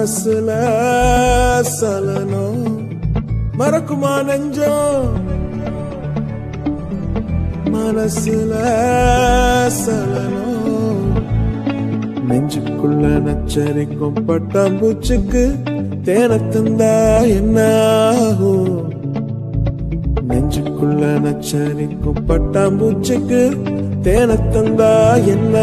மனசுல சலனம். மறக்குமா நெஞ்சம்? மனசுல சலனம். நெஞ்சுக்குள்ள நச்சரிக்கும் பட்டாம்பூச்சுக்கு தேனத்தந்தா என்னாகும்? நெஞ்சுக்குள்ள நச்சரிக்கும் பட்டாம்பூச்சுக்கு தேனத்தந்தா என்ன